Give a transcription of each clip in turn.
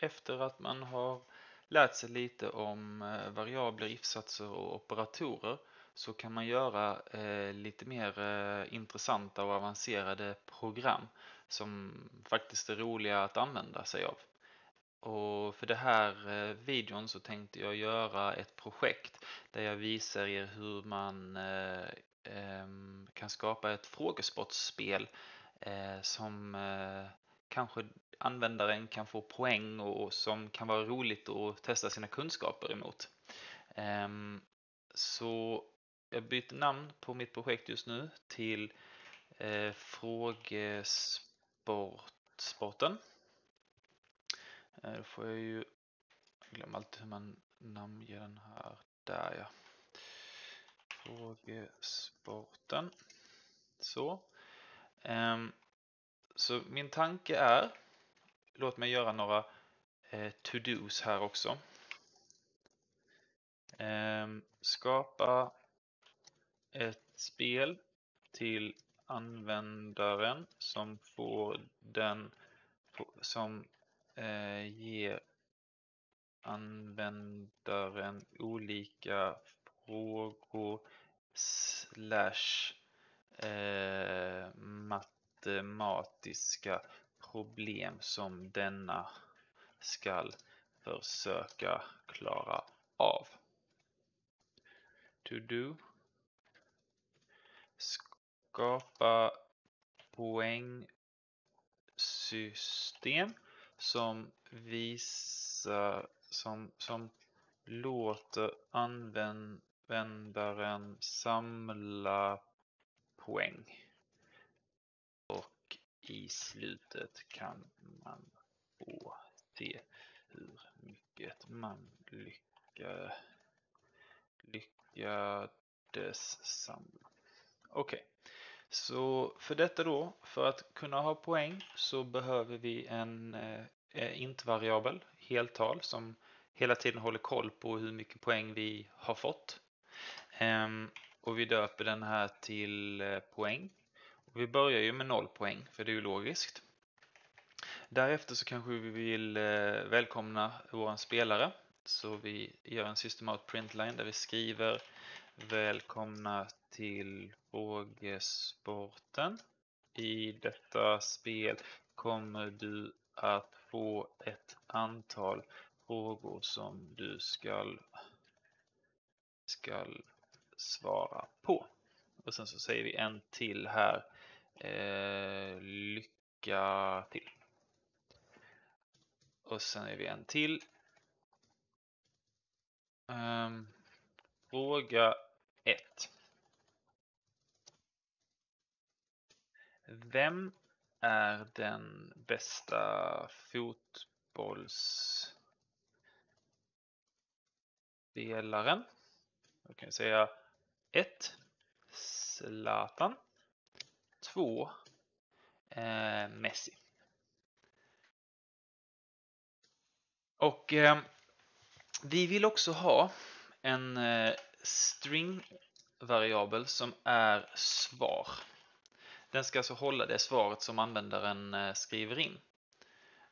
efter att man har lärt sig lite om eh, variabler, if-satser och operatorer så kan man göra eh, lite mer eh, intressanta och avancerade program som faktiskt är roliga att använda sig av. Och för det här videon så tänkte jag göra ett projekt där jag visar er hur man kan skapa ett frågesportspel som kanske användaren kan få poäng och som kan vara roligt att testa sina kunskaper emot. Ehm, så jag byter namn på mitt projekt just nu till eh, Frågesporten eh, då får jag ju, glömma alltid hur man namnger den här, där ja. Frågesporten. Så. Ehm, så min tanke är, låt mig göra några eh, to-dos här också. Eh, skapa ett spel till användaren som får den som eh, ger användaren olika frågor slash eh, matematiska problem som denna skall försöka klara av. To do. Skapa poängsystem som visar som, som låter användaren samla poäng. I slutet kan man få se hur mycket man lycka, lyckades samla. Okej, okay. Så för detta då, för att kunna ha poäng så behöver vi en eh, eh int-variabel, heltal, som hela tiden håller koll på hur mycket poäng vi har fått. Ehm, och vi döper den här till eh, poäng. Och vi börjar ju med noll poäng, för det är ju logiskt. Därefter så kanske vi vill eh, välkomna vår spelare. Så vi gör en system out printline där vi skriver Välkomna till frågesporten. I detta spel kommer du att få ett antal frågor som du ska, ska svara på. Och sen så säger vi en till här. Eh, lycka till. Och sen är vi en till. Um, fråga 1. Vem är den bästa fotbollsspelaren? Då kan jag säga 1. Zlatan två... Eh, Messi. Och eh, vi vill också ha en eh, string-variabel som är svar. Den ska alltså hålla det svaret som användaren eh, skriver in.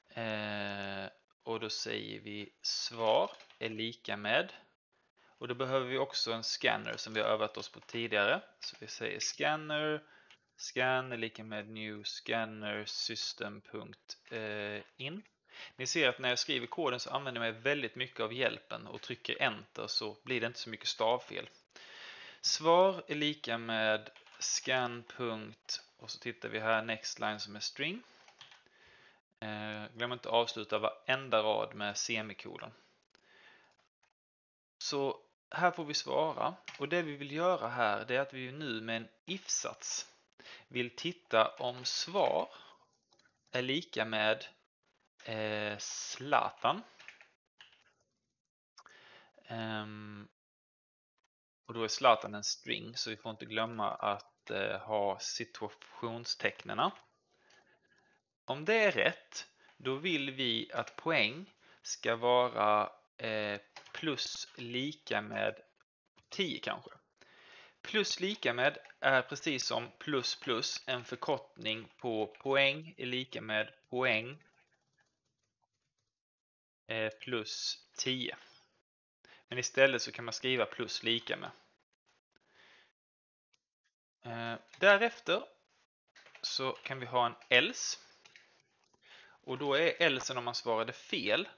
Eh, och då säger vi svar är lika med och då behöver vi också en scanner som vi har övat oss på tidigare. Så vi säger scanner scan är lika med new scanner system.in. Eh, Ni ser att när jag skriver koden så använder jag mig väldigt mycket av hjälpen och trycker enter så blir det inte så mycket stavfel. Svar är lika med scan. och så tittar vi här next line som är string. Eh, glöm inte att avsluta varenda rad med semikolon. Så här får vi svara och det vi vill göra här det är att vi nu med en if-sats vill titta om svar är lika med eh, Zlatan. Um, och då är Zlatan en string så vi får inte glömma att eh, ha situationstecknena. Om det är rätt, då vill vi att poäng ska vara eh, plus lika med 10 kanske. Plus lika med är precis som plus plus en förkortning på poäng är lika med poäng plus 10. Men istället så kan man skriva plus lika med. Eh, därefter så kan vi ha en else. Och då är elsen om man svarade fel.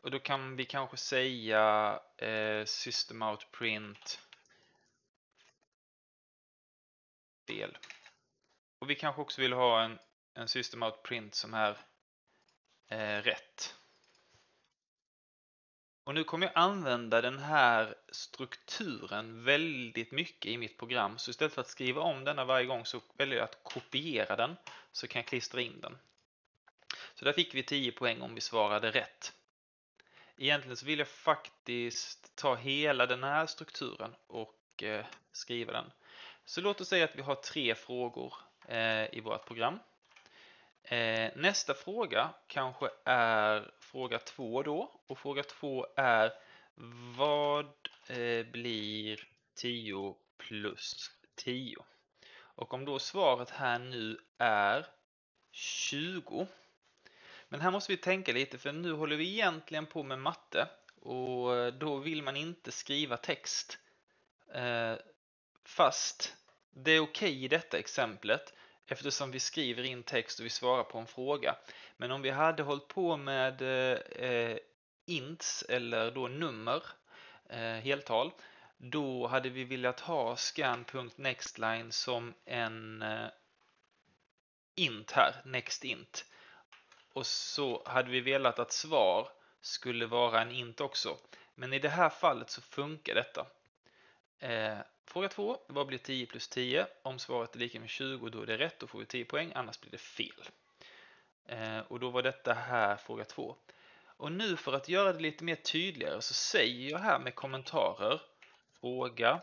Och då kan vi kanske säga eh, system out print del. Och vi kanske också vill ha en, en system out print som är eh, rätt. Och nu kommer jag använda den här strukturen väldigt mycket i mitt program. Så istället för att skriva om denna varje gång så väljer jag att kopiera den. Så kan jag klistra in den. Så där fick vi 10 poäng om vi svarade rätt. Egentligen så vill jag faktiskt ta hela den här strukturen och eh, skriva den. Så låt oss säga att vi har tre frågor eh, i vårt program. Eh, nästa fråga kanske är fråga två då. Och fråga två är vad eh, blir 10 plus 10? Och om då svaret här nu är 20. Men här måste vi tänka lite för nu håller vi egentligen på med matte och då vill man inte skriva text. Eh, Fast det är okej okay i detta exemplet eftersom vi skriver in text och vi svarar på en fråga. Men om vi hade hållit på med eh, ints eller då nummer, eh, heltal, då hade vi velat ha scan.nextline som en eh, int här, next int. Och så hade vi velat att svar skulle vara en int också. Men i det här fallet så funkar detta. Eh, Fråga 2. Vad blir 10 plus 10? Om svaret är lika med 20 då är det rätt, då får vi 10 poäng, annars blir det fel. Eh, och då var detta här fråga 2. Och nu för att göra det lite mer tydligare så säger jag här med kommentarer fråga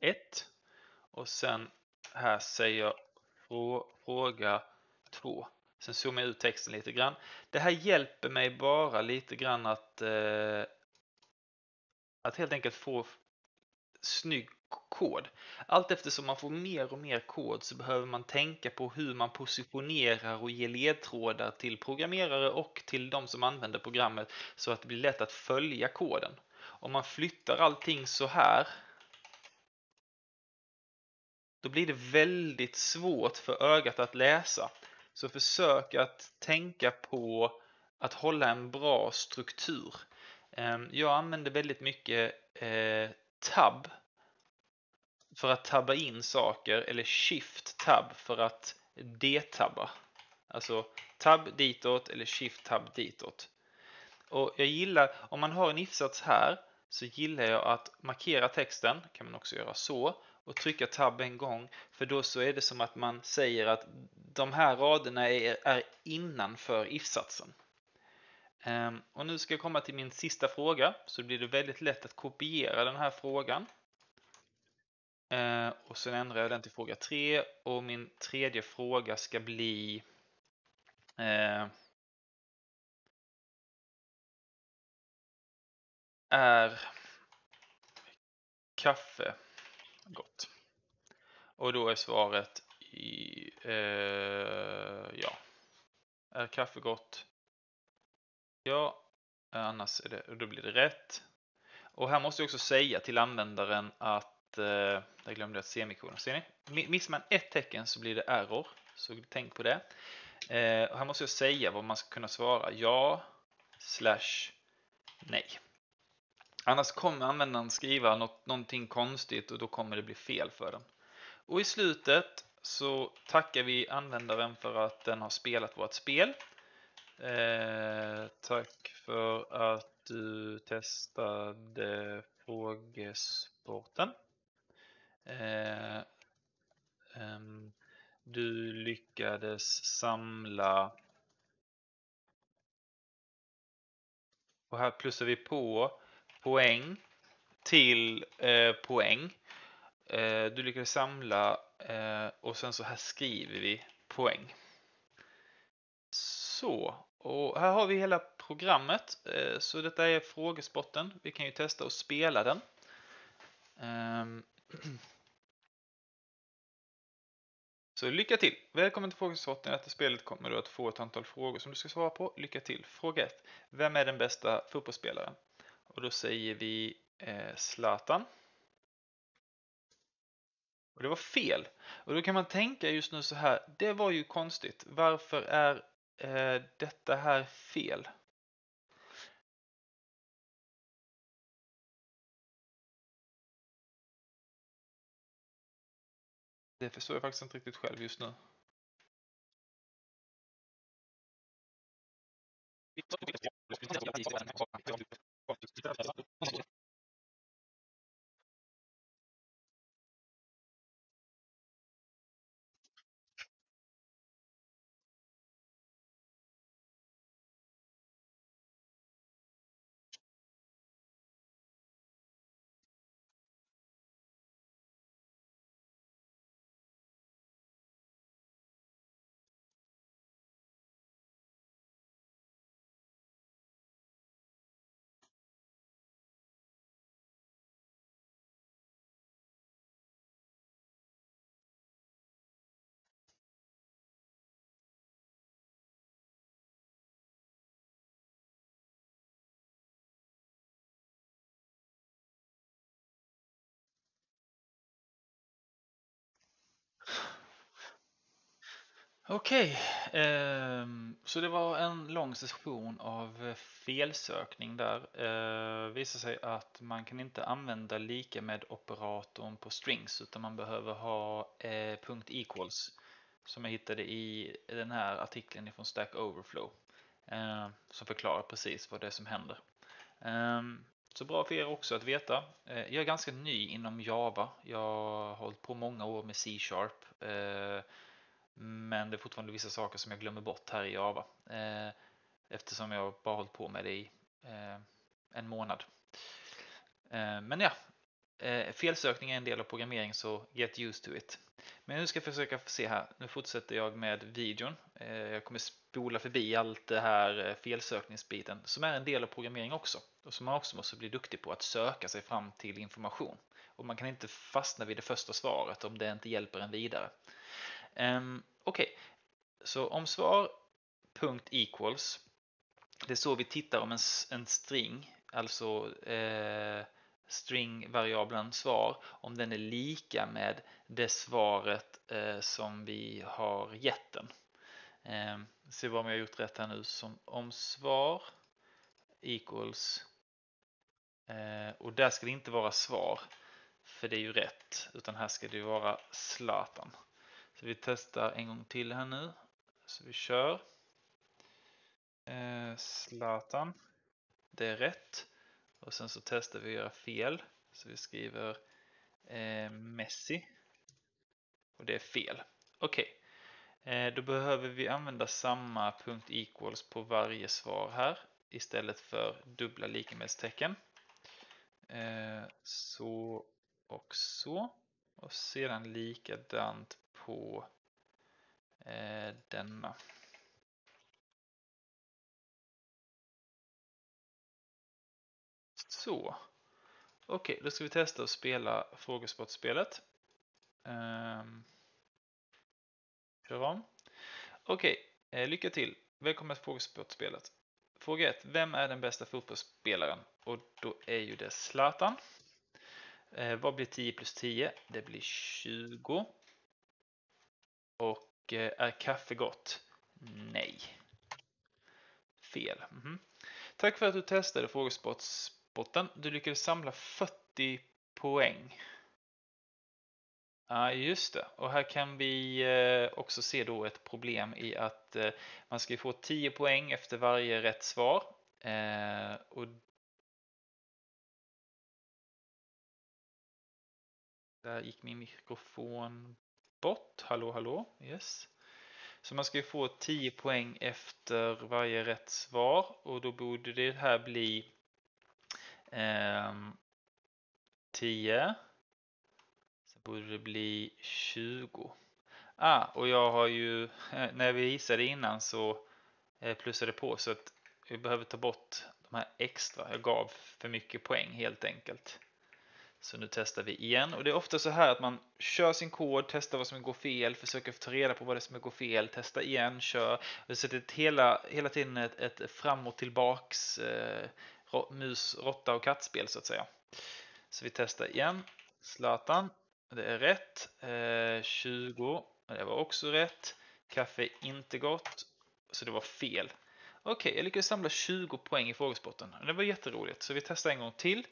1 och sen här säger jag fråga 2. Sen zoomar jag ut texten lite grann. Det här hjälper mig bara lite grann att eh, att helt enkelt få snygg kod. Allt eftersom man får mer och mer kod så behöver man tänka på hur man positionerar och ger ledtrådar till programmerare och till de som använder programmet så att det blir lätt att följa koden. Om man flyttar allting så här då blir det väldigt svårt för ögat att läsa. Så försök att tänka på att hålla en bra struktur. Ehm, jag använder väldigt mycket eh, tab för att tabba in saker eller shift tab för att detabba. Alltså tab ditåt eller shift tab ditåt. Och jag gillar, om man har en if-sats här så gillar jag att markera texten, kan man också göra så, och trycka tab en gång. För då så är det som att man säger att de här raderna är, är innanför if-satsen. Ehm, och nu ska jag komma till min sista fråga, så blir det väldigt lätt att kopiera den här frågan. Ehm, och sen ändrar jag den till fråga 3 och min tredje fråga ska bli ehm, Är kaffe gott? Och då är svaret i, eh, ja. Är kaffe gott? Ja, annars är det, då blir det rätt. Och här måste jag också säga till användaren att, eh, jag glömde ett semikolon, ser ni? Missar man ett tecken så blir det error, så tänk på det. Eh, och här måste jag säga vad man ska kunna svara, ja, slash, nej. Annars kommer användaren skriva något, någonting konstigt och då kommer det bli fel för den. Och i slutet så tackar vi användaren för att den har spelat vårt spel. Eh, tack för att du testade frågesporten. Eh, eh, du lyckades samla och här plussar vi på poäng till eh, poäng. Eh, du lyckades samla eh, och sen så här skriver vi poäng. Så, och här har vi hela programmet. Eh, så detta är frågespotten. Vi kan ju testa att spela den. Ehm. Så lycka till! Välkommen till frågesporten. I detta spelet kommer du att få ett antal frågor som du ska svara på. Lycka till! Fråga 1. Vem är den bästa fotbollsspelaren? Och då säger vi eh, Zlatan. Och det var fel. Och då kan man tänka just nu så här, det var ju konstigt. Varför är eh, detta här fel? Det förstår jag faktiskt inte riktigt själv just nu. Okej, eh, så det var en lång session av eh, felsökning där. Eh, visar sig att man kan inte använda lika med operatorn på strings utan man behöver ha eh, .equals som jag hittade i den här artikeln från Stack Overflow eh, som förklarar precis vad det är som händer. Ehm, så bra för er också att veta. Eh, jag är ganska ny inom Java. Jag har hållit på många år med C-sharp. Eh, men det är fortfarande vissa saker som jag glömmer bort här i Java. Eh, eftersom jag bara hållit på med det i eh, en månad. Eh, men ja, eh, felsökning är en del av programmering så get used to it. Men nu ska jag försöka se här. Nu fortsätter jag med videon. Eh, jag kommer spola förbi allt det här eh, felsökningsbiten som är en del av programmering också. Och som man också måste bli duktig på att söka sig fram till information. Och man kan inte fastna vid det första svaret om det inte hjälper en vidare. Um, Okej, okay. så om svar punkt equals. Det är så vi tittar om en, en string, alltså eh, stringvariabeln svar, om den är lika med det svaret eh, som vi har gett den. Eh, se vad om jag har gjort rätt här nu. Som om svar equals eh, och där ska det inte vara svar för det är ju rätt utan här ska det vara Zlatan. Så vi testar en gång till här nu. Så vi kör. Eh, Zlatan. Det är rätt. Och sen så testar vi att göra fel. Så vi skriver eh, Messi. Och det är fel. Okej. Okay. Eh, då behöver vi använda samma punkt equals på varje svar här. Istället för dubbla likamässtecken. Eh, så och så. Och sedan likadant på eh, denna. Så. Okej, okay, då ska vi testa att spela frågesportspelet. Um, ehm. kör om. Okej, okay, eh, lycka till. Välkommen till frågesportspelet. Fråga 1. Vem är den bästa fotbollsspelaren? Och då är ju det Zlatan. Eh, vad blir 10 plus 10? Det blir 20. Och eh, är kaffe gott? Nej. Fel. Mm -hmm. Tack för att du testade frågespotten. Du lyckades samla 40 poäng. Ja, just det. Och här kan vi eh, också se då ett problem i att eh, man ska få 10 poäng efter varje rätt svar. Och där gick min mikrofon bort. Hallå, hallå. Yes. Så man ska ju få 10 poäng efter varje rätt svar och då borde det här bli eh, 10. Sen borde det bli 20. Ah, och jag har ju, när vi gissade innan så plussade plussade på så att vi behöver ta bort de här extra. Jag gav för mycket poäng helt enkelt. Så nu testar vi igen och det är ofta så här att man kör sin kod, testar vad som går fel, försöker ta reda på vad det är som går fel, testa igen, kör. Vi sätter ett hela, hela tiden ett, ett fram och tillbaks eh, mus, råtta och kattspel så att säga. Så vi testar igen. Zlatan, det är rätt. Eh, 20, det var också rätt. Kaffe är inte gott, så det var fel. Okej, okay, jag lyckades samla 20 poäng i frågesporten. Det var jätteroligt, så vi testar en gång till.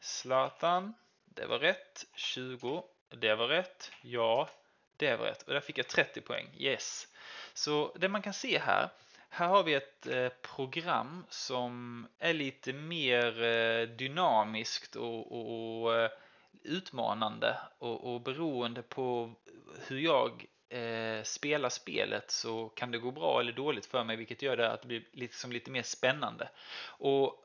Zlatan, det var rätt. 20, det var rätt. Ja, det var rätt. Och där fick jag 30 poäng. Yes. Så det man kan se här, här har vi ett eh, program som är lite mer eh, dynamiskt och, och, och eh, utmanande och, och beroende på hur jag eh, spelar spelet så kan det gå bra eller dåligt för mig vilket gör det att det blir liksom lite mer spännande. Och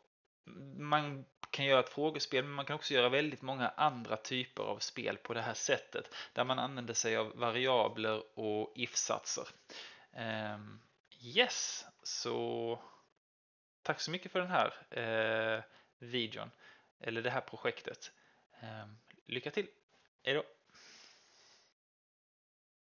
man kan göra ett frågespel men man kan också göra väldigt många andra typer av spel på det här sättet där man använder sig av variabler och if-satser. Ehm, yes, så tack så mycket för den här eh, videon eller det här projektet. Eh, lycka till! Hejdå!